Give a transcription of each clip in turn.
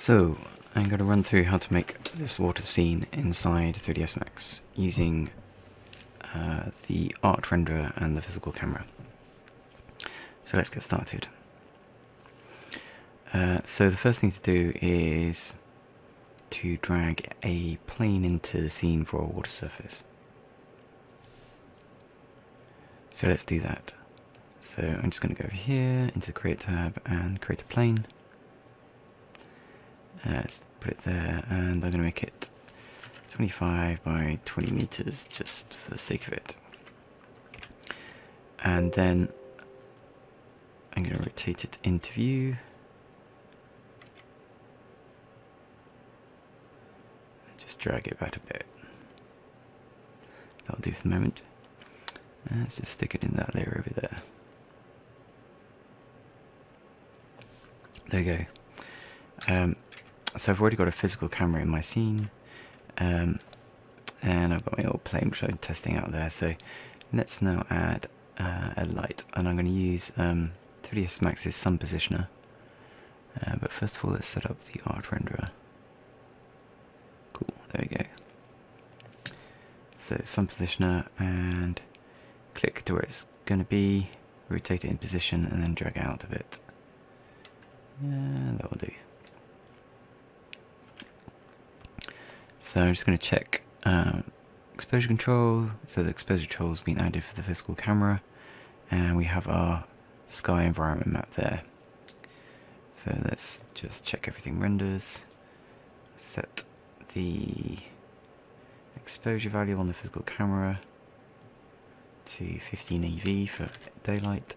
So, I'm going to run through how to make this water scene inside 3ds Max using uh, the art renderer and the physical camera. So let's get started. Uh, so the first thing to do is to drag a plane into the scene for a water surface. So let's do that. So I'm just going to go over here into the create tab and create a plane. Uh, let's put it there and I'm going to make it 25 by 20 meters just for the sake of it. And then I'm going to rotate it into view. Just drag it back a bit. That'll do for the moment. Uh, let's just stick it in that layer over there. There you go. Um, so I've already got a physical camera in my scene. Um, and I've got my old plane which I'm testing out there. So let's now add uh, a light. And I'm going to use um, 3ds Max's Sun Positioner. Uh, but first of all, let's set up the art renderer. Cool, there we go. So Sun Positioner and click to where it's going to be, rotate it in position and then drag out a bit. Yeah, that will do. So I'm just going to check um, exposure control. So the exposure control has been added for the physical camera, and we have our sky environment map there. So let's just check everything renders. Set the exposure value on the physical camera to 15 EV for daylight.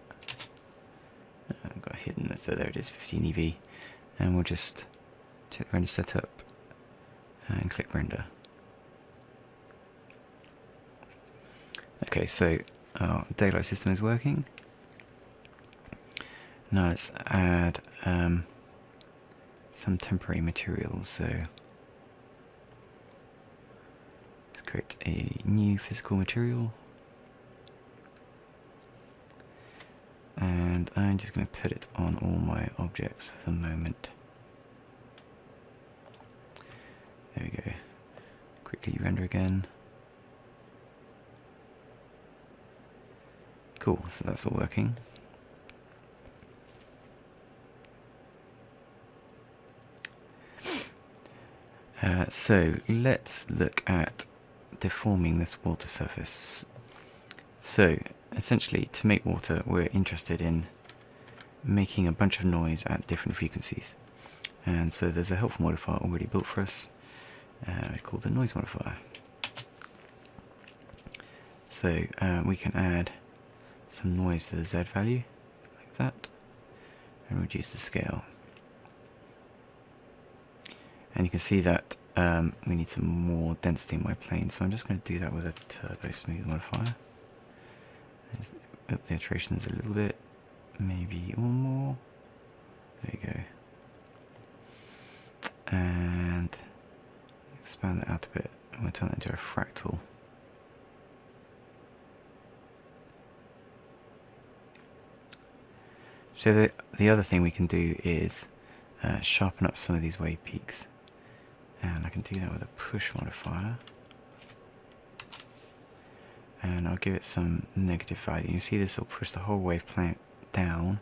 Uh, I've got hidden, so there it is, 15 EV. And we'll just check the render setup and click render. Okay, so our daylight system is working. Now let's add um, some temporary materials. So let's create a new physical material. And I'm just going to put it on all my objects for the moment. There we go. Quickly render again. Cool, so that's all working. Uh, so let's look at deforming this water surface. So essentially to make water we're interested in making a bunch of noise at different frequencies. And so there's a helpful modifier already built for us uh, called the noise modifier. So uh, we can add some noise to the Z value, like that, and reduce the scale. And you can see that um, we need some more density in my plane, so I'm just going to do that with a turbo smooth modifier. Just up the iterations a little bit, maybe one more. There you go. And expand that out a bit. Going to turn that into a fractal. So the, the other thing we can do is uh, sharpen up some of these wave peaks. And I can do that with a push modifier. And I'll give it some negative value. You see this will push the whole wave plant down.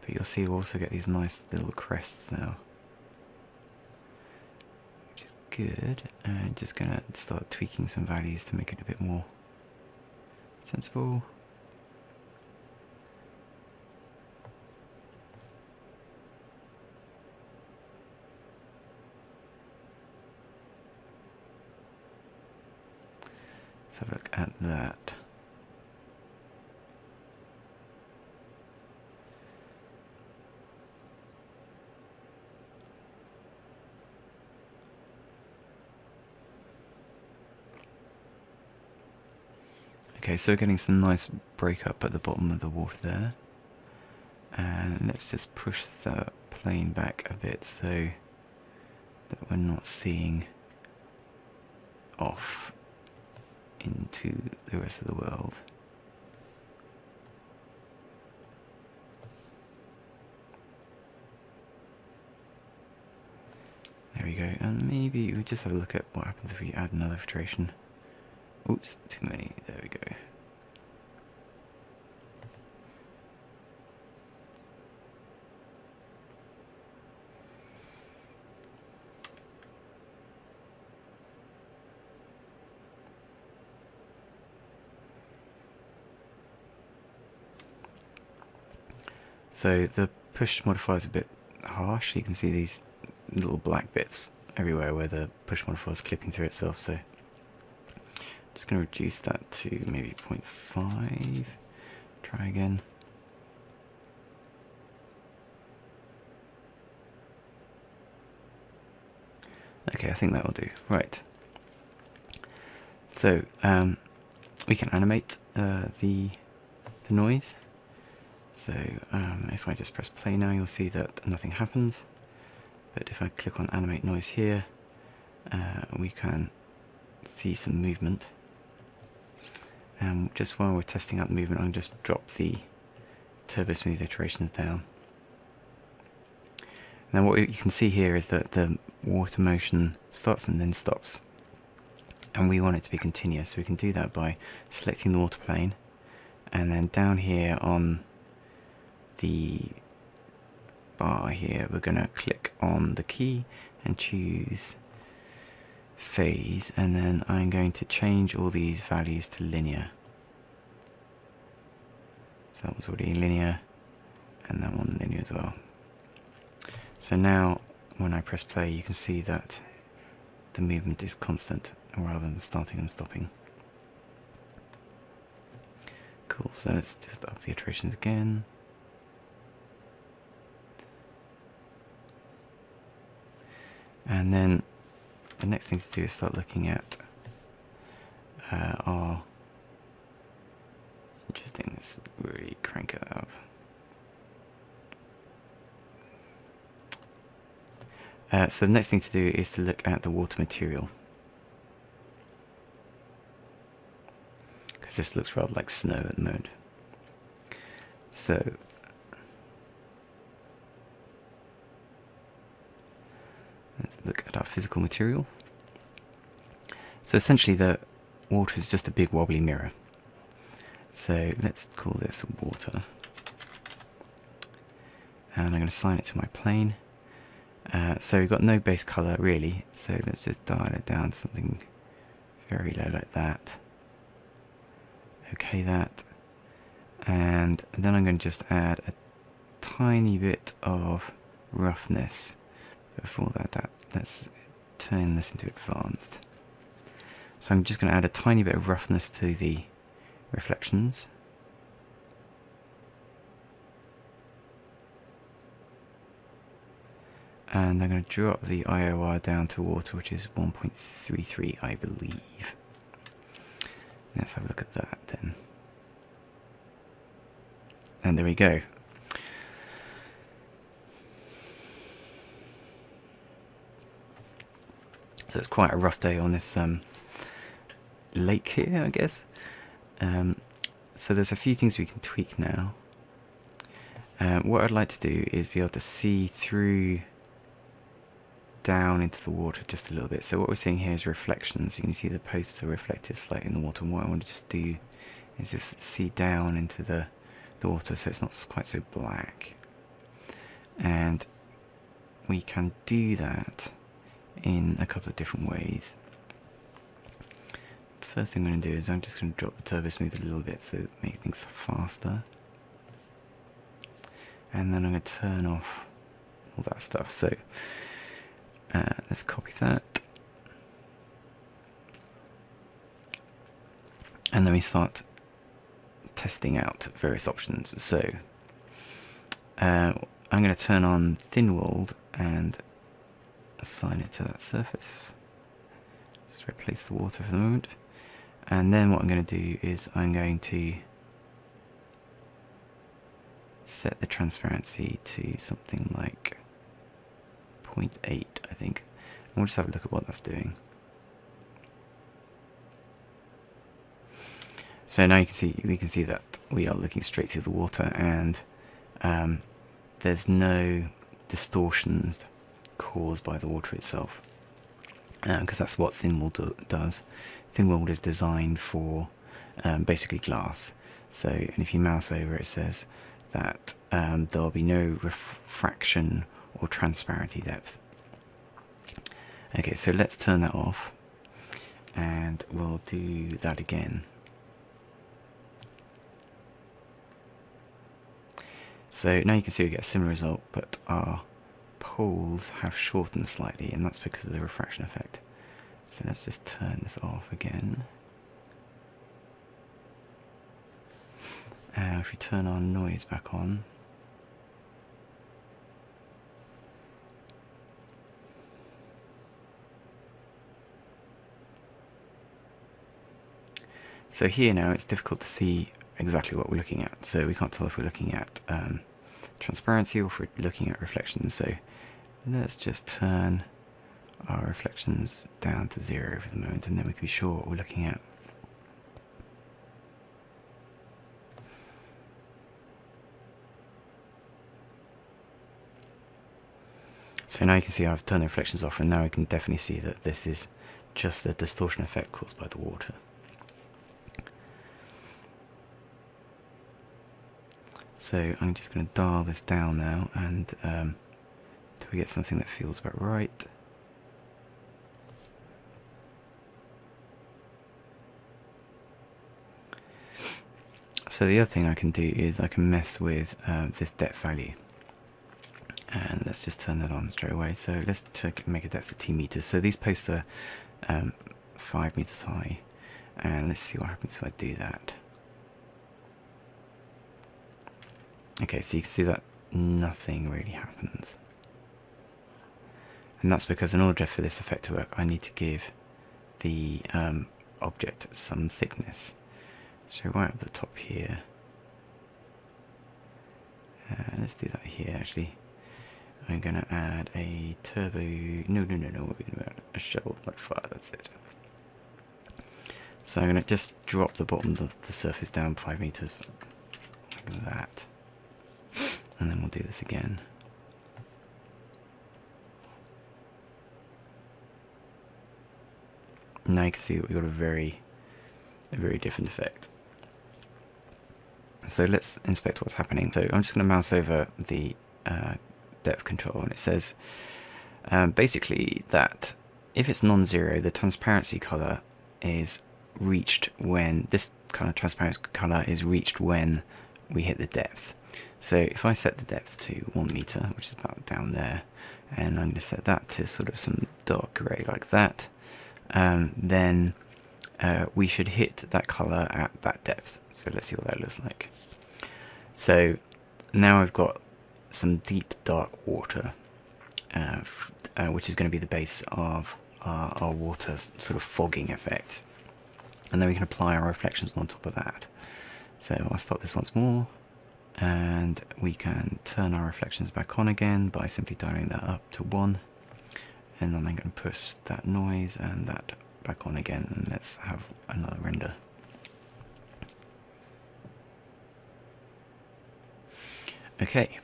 But you'll see we'll also get these nice little crests now. Good. And uh, just gonna start tweaking some values to make it a bit more sensible. Let's have a look at that. Okay, so getting some nice breakup at the bottom of the water there. And let's just push the plane back a bit so that we're not seeing off into the rest of the world. There we go. And maybe we just have a look at what happens if we add another iteration. Oops, too many. There we go. So the push modifier is a bit harsh. You can see these little black bits everywhere where the push modifier is clipping through itself. So just going to reduce that to maybe 0.5. Try again. Okay, I think that will do. Right. So um, we can animate uh, the the noise. So um, if I just press play now, you'll see that nothing happens. But if I click on animate noise here, uh, we can see some movement. And just while we're testing out the movement, I'll just drop the turbo smooth iterations down. Now what you can see here is that the water motion starts and then stops. And we want it to be continuous, so we can do that by selecting the water plane and then down here on the bar here, we're going to click on the key and choose phase, and then I'm going to change all these values to linear. So that was already linear, and that one linear as well. So now, when I press play, you can see that the movement is constant rather than starting and stopping. Cool, so let's just up the iterations again. And then the next thing to do is start looking at uh, our interesting. Let's really crank it up. Uh, so the next thing to do is to look at the water material. Because this looks rather like snow at the moment. So Let's look at our physical material. So essentially the water is just a big wobbly mirror. So let's call this water. And I'm going to assign it to my plane. Uh, so we've got no base color really, so let's just dial it down to something very low like that. Okay that. And then I'm going to just add a tiny bit of roughness before that, that let's turn this into advanced. So I'm just going to add a tiny bit of roughness to the reflections. And I'm going to drop the IOR down to water, which is 1.33, I believe. Let's have a look at that then. And there we go. So it's quite a rough day on this um, lake here, I guess. Um, so there's a few things we can tweak now. Uh, what I'd like to do is be able to see through down into the water just a little bit. So what we're seeing here is reflections. You can see the posts are reflected slightly in the water. And what I want to just do is just see down into the, the water so it's not quite so black. And we can do that in a couple of different ways. First thing I'm going to do is I'm just going to drop the turbo smooth a little bit so make things faster. And then I'm going to turn off all that stuff. So uh, let's copy that. And then we start testing out various options. So uh, I'm going to turn on thin walled and assign it to that surface. Just replace the water for the moment. And then what I'm going to do is I'm going to set the transparency to something like 0.8 I think. And we'll just have a look at what that's doing. So now you can see we can see that we are looking straight through the water and um, there's no distortions caused by the water itself. Because uh, that's what Thinwall do does. Thin wall is designed for um, basically glass. So, and if you mouse over it says that um, there will be no refraction or transparency depth. Okay, so let's turn that off and we'll do that again. So now you can see we get a similar result, but our poles have shortened slightly, and that's because of the refraction effect. So let's just turn this off again. Uh, if we turn our noise back on, So here now it's difficult to see exactly what we're looking at. So we can't tell if we're looking at um, transparency or if we're looking at reflections. So let's just turn our reflections down to zero for the moment and then we can be sure what we're looking at. So now you can see I've turned the reflections off and now we can definitely see that this is just the distortion effect caused by the water. So I'm just going to dial this down now and um, until we get something that feels about right. So the other thing I can do is I can mess with uh, this depth value. And let's just turn that on straight away. So let's make a depth of 2 meters. So these posts are um, 5 meters high. And let's see what happens if I do that. Okay, so you can see that nothing really happens. And that's because in order for this effect to work, I need to give the um, object some thickness. So right at the top here, uh, let's do that here actually. I'm going to add a turbo, no, no, no, no, we're to add a shell modifier, that's it. So I'm going to just drop the bottom of the surface down 5 meters, like that and then we'll do this again. Now you can see that we've got a very, a very different effect. So let's inspect what's happening. So I'm just going to mouse over the uh, depth control and it says um, basically that if it's non-zero, the transparency color is reached when, this kind of transparent color is reached when we hit the depth. So if I set the depth to 1 meter, which is about down there, and I'm going to set that to sort of some dark grey like that, um, then uh, we should hit that colour at that depth. So let's see what that looks like. So now I've got some deep dark water, uh, uh, which is going to be the base of our, our water sort of fogging effect. And then we can apply our reflections on top of that. So I'll stop this once more and we can turn our reflections back on again by simply dialing that up to 1 and then I'm going to push that noise and that back on again and let's have another render. Okay.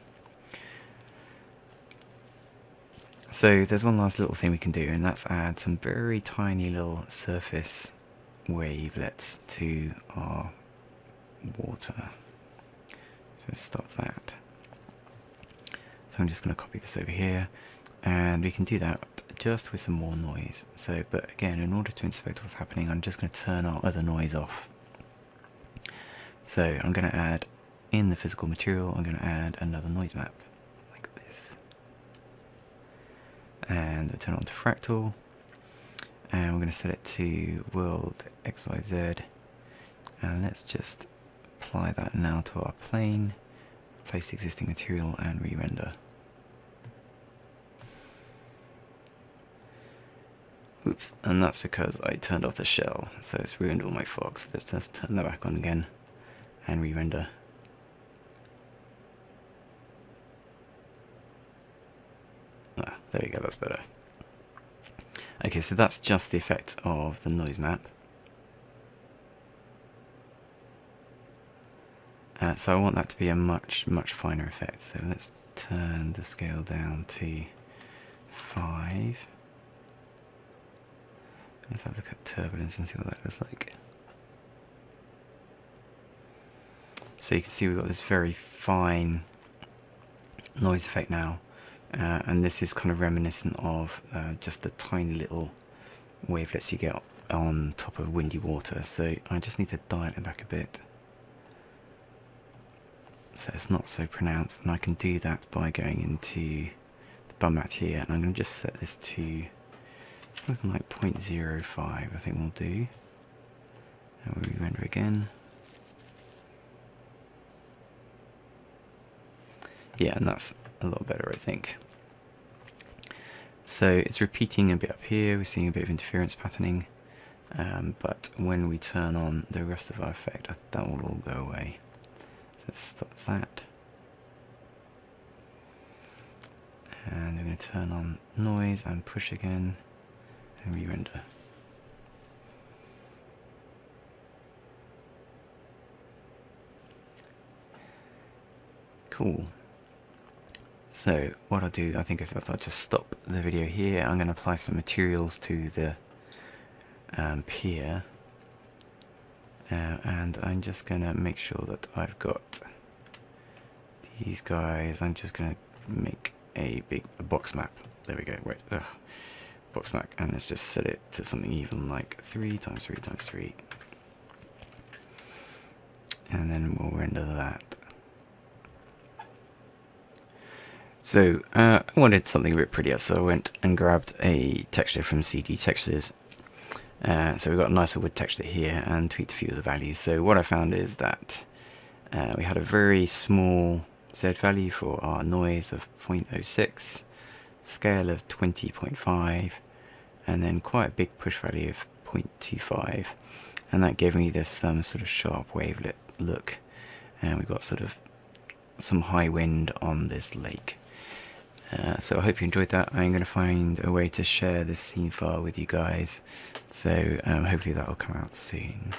So there's one last little thing we can do and that's add some very tiny little surface wavelets to our water. So stop that. So I'm just going to copy this over here and we can do that just with some more noise. So, but again, in order to inspect what's happening, I'm just going to turn our other noise off. So I'm going to add in the physical material, I'm going to add another noise map like this. And I'll turn it on to fractal. And we're going to set it to world XYZ. And let's just apply that now to our plane, place the existing material and re-render. Oops, and that's because I turned off the shell, so it's ruined all my fog. So let's just turn that back on again and re-render. Ah, there you go, that's better. Okay, so that's just the effect of the noise map. Uh, so I want that to be a much, much finer effect. So let's turn the scale down to 5. Let's have a look at turbulence and see what that looks like. So you can see we've got this very fine noise effect now. Uh, and this is kind of reminiscent of uh, just the tiny little wavelets you get on top of windy water. So I just need to dial it back a bit. So it's not so pronounced and I can do that by going into the bump map here and I'm going to just set this to something like 0.05 I think we'll do. And we'll re-render again. Yeah, and that's a lot better, I think. So it's repeating a bit up here, we're seeing a bit of interference patterning, um, but when we turn on the rest of our effect, that will all go away. So let's stop that. And we're going to turn on noise and push again and re-render. Cool. So what I'll do, I think is I'll just stop the video here. I'm going to apply some materials to the um, pier. Uh, and I'm just going to make sure that I've got these guys. I'm just going to make a big a box map. There we go. Right. Ugh. Box map. And let's just set it to something even like 3 times 3 times 3. And then we'll render that. So uh, I wanted something a bit prettier, so I went and grabbed a texture from CGTextures. Uh, so we've got a nicer wood texture here and tweaked a few of the values. So what I found is that uh, we had a very small Z value for our noise of 0.06, scale of 20.5, and then quite a big push value of 0.25. And that gave me this um, sort of sharp wavelet look. And we've got sort of some high wind on this lake. Uh, so I hope you enjoyed that. I'm going to find a way to share this scene file with you guys. So um, hopefully that will come out soon.